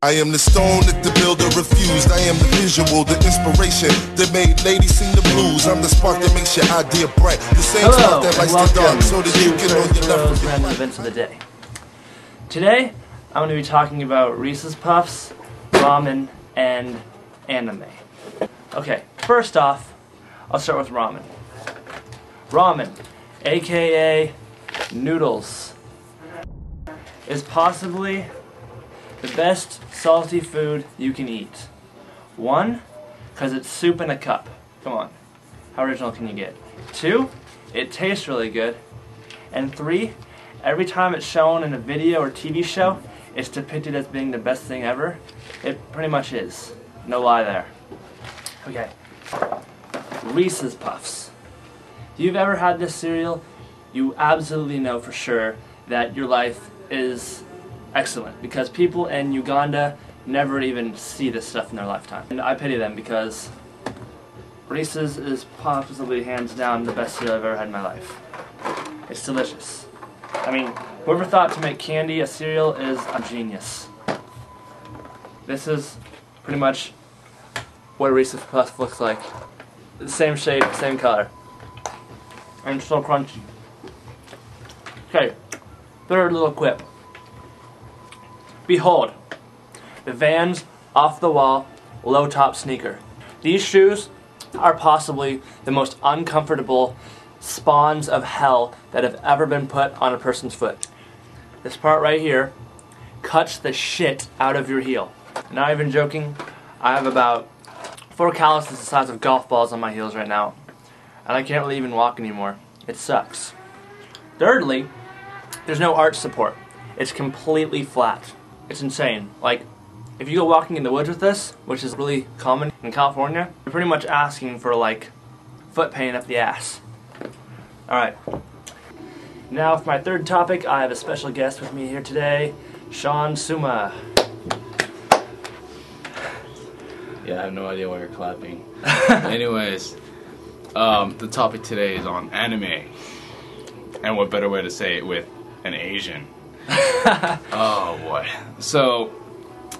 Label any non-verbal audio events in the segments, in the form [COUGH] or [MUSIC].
I am the stone that the builder refused. I am the visual, the inspiration that made ladies sing the blues. I'm the spark that makes your idea bright. The same Hello, spark that lights the dark so that you to can First your left Rose and your Random. Events of the Day. Today, I'm going to be talking about Reese's Puffs, ramen, and anime. Okay, first off, I'll start with ramen. Ramen, aka noodles, is possibly the best salty food you can eat. One, because it's soup in a cup. Come on. How original can you get? Two, it tastes really good. And three, every time it's shown in a video or TV show, it's depicted as being the best thing ever. It pretty much is. No lie there. Okay. Reese's Puffs. If you've ever had this cereal, you absolutely know for sure that your life is excellent because people in Uganda never even see this stuff in their lifetime. And I pity them because Reese's is possibly hands down the best cereal I've ever had in my life. It's delicious. I mean, whoever thought to make candy a cereal is a genius. This is pretty much what Reese's Puff looks like. The same shape, same color. And so crunchy. Okay, third little quip. Behold, the Vans off the wall low top sneaker. These shoes are possibly the most uncomfortable spawns of hell that have ever been put on a person's foot. This part right here cuts the shit out of your heel. Not even joking, I have about four calluses the size of golf balls on my heels right now. And I can't really even walk anymore. It sucks. Thirdly, there's no arch support. It's completely flat. It's insane. Like, if you go walking in the woods with this, which is really common in California, you're pretty much asking for like foot pain up the ass. Alright. Now, for my third topic, I have a special guest with me here today, Sean Suma. Yeah, I have no idea why you're clapping. [LAUGHS] Anyways, um, the topic today is on anime. And what better way to say it with an Asian? [LAUGHS] oh boy. So,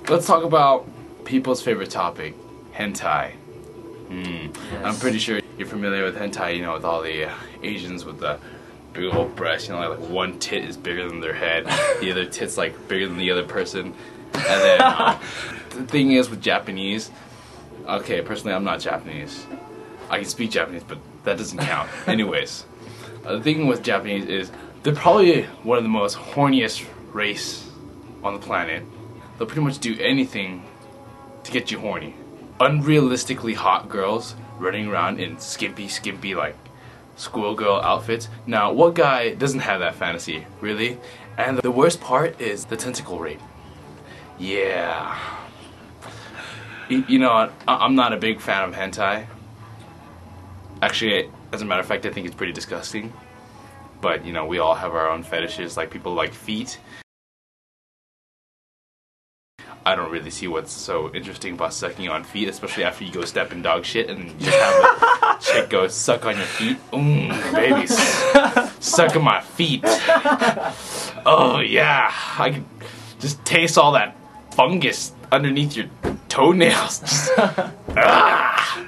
let's talk about people's favorite topic hentai. Hmm. I'm pretty sure you're familiar with hentai, you know, with all the uh, Asians with the big old breasts, you know, like, like one tit is bigger than their head, the other [LAUGHS] tit's like bigger than the other person. And then, um, [LAUGHS] the thing is with Japanese, okay, personally, I'm not Japanese. I can speak Japanese, but that doesn't count. Anyways, uh, the thing with Japanese is they're probably one of the most horniest race on the planet. They'll pretty much do anything to get you horny. Unrealistically hot girls running around in skimpy, skimpy, like schoolgirl outfits. Now, what guy doesn't have that fantasy, really? And the worst part is the tentacle rape. Yeah. You, know, I'm not a big fan of hentai. Actually, as a matter of fact, I think it's pretty disgusting. But, you know, we all have our own fetishes, like people like feet. I don't really see what's so interesting about sucking on feet, especially after you go step in dog shit and just have a [LAUGHS] chick go suck on your feet. Mmm, babies. suck on my feet. Oh, yeah. I can just taste all that fungus underneath your toenails. [LAUGHS] ah,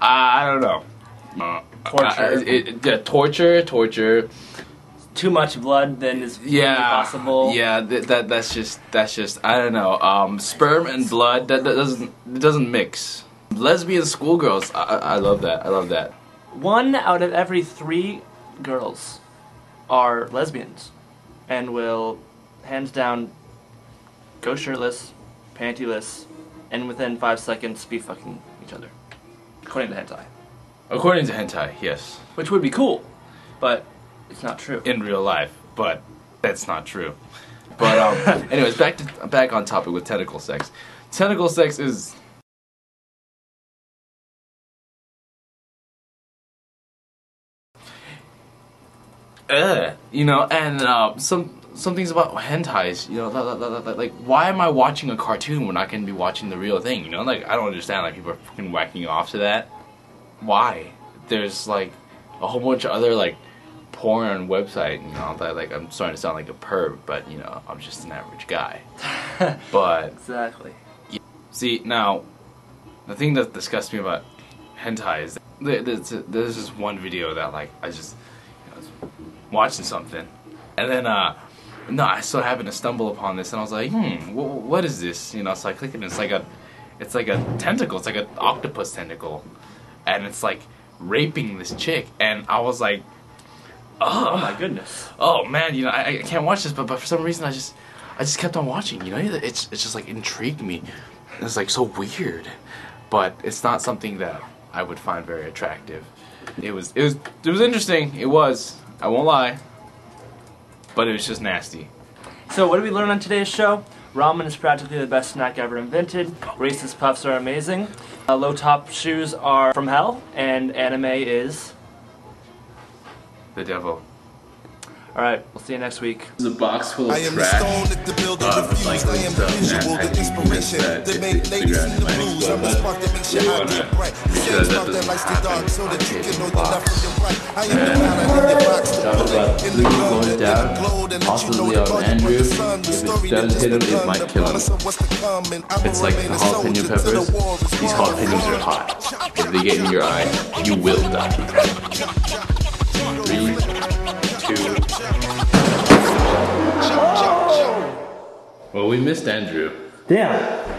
I don't know. Uh, Torture. uh, it- it- yeah, torture, torture. Too much blood then is Yeah, possible. Yeah, that, that that's just that's just I don't know. Um, sperm and blood that, that doesn't it doesn't mix. Lesbian schoolgirls, I, I I love that. I love that. One out of every three girls are lesbians and will, hands down, go shirtless, pantyless, and within five seconds be fucking each other. According to hentai. According to hentai, yes, Which would be cool, but it's not true. in real life, but that's not true. But um, [LAUGHS] anyways, back to back on topic with tentacle sex. Tentacle sex is Ugh, you know, and uh, some some things about hentais, you know, that, that, that, that, like why am I watching a cartoon when I can be watching the real thing? You know, like I don't understand. Like people are fucking whacking you off to that. Why? There's like a whole bunch of other like porn website. You know, that like I'm starting to sound like a perv, but you know, I'm just an average guy. [LAUGHS] but Exactly. Yeah. see now, the thing that disgusts me about hentai is there's, there's this one video that like I just you know, was watching something, and then uh. No, I so happened to stumble upon this, and I was like, "Hmm, wh- what is this?" You know, so I click it, and it's like a, it's like a tentacle. It's like an octopus tentacle, and it's like raping this chick, and I was like, Oh my goodness. oh man, you know, I, I can't watch this, but, but for some reason I just, I just kept on watching. You know, it's it's just like intrigued me. It's like so weird, but it's not something that I would find very attractive. It was it was it was interesting. It was. I won't lie. But it was just nasty. So, what did we learn on today's show? Ramen is practically the best snack ever invented. Reese's Puffs are amazing. Uh, low top shoes are from hell, and anime is. The devil. All right, we'll see you next week. It's a box full I am the trash. stone that the builder uh, refused. I am the visual, the I think you missed inspiration that that if made the ladies Instagram see the blues. I'm the spark that makes your eye wanna get bright. The make same sure that spark that doesn't lights the dark so that you can know box. your left from your right. I am the And man in your box. The bullet in blue the gun going down. glow, that Possibly know on the guardian Andrew. was the sun. The If it story does hit him, it might kill him. promise of what's to come, and I will It's like the jalapeno soldier till the peppers. These jalapenos are hot. If they get in your eye, you will die. Three, two. Well, we missed Andrew. Damn.